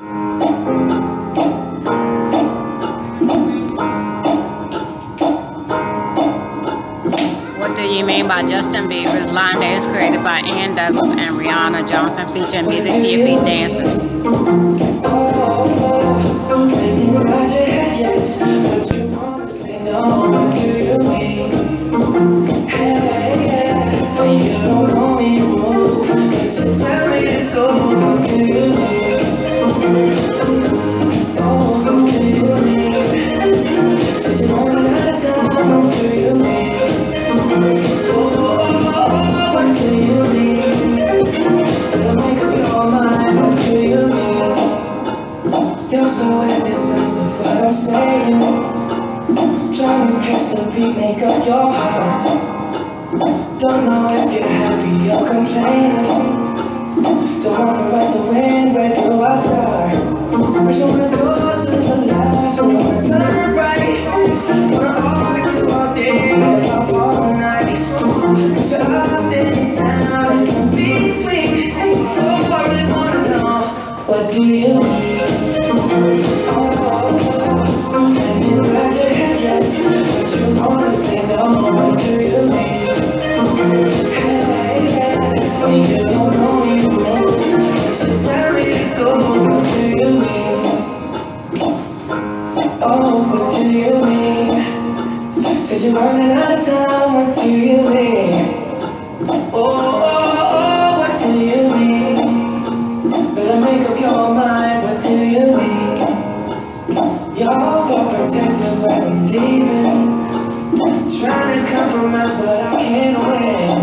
What do you mean by Justin Bieber's Line dance is created by Ann Douglas and Rihanna Johnson featuring music to dancers. Saying. Trying to catch the beat, make up your heart. Don't know if you're happy Said you're running out of time, what do you mean? Oh, When I'm leaving. Trying to compromise, but I can't win.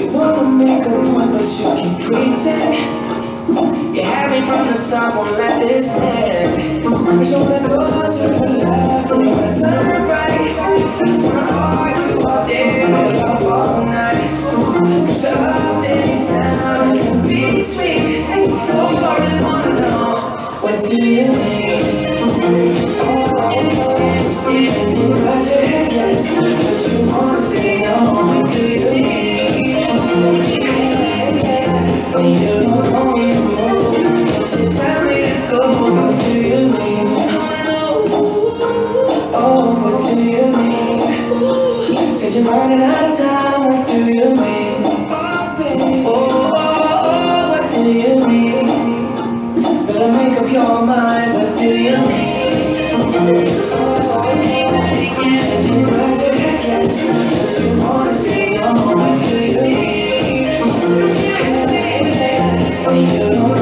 You wanna make a point, but you keep preaching. You had me from the start, won't let this end. Cause you wanna go to the left, you wanna turn right. Wanna argue all day, wanna talk all night. Cause I've been down in between. Oh, I really wanna know, what do you mean? Said you're running out of time, you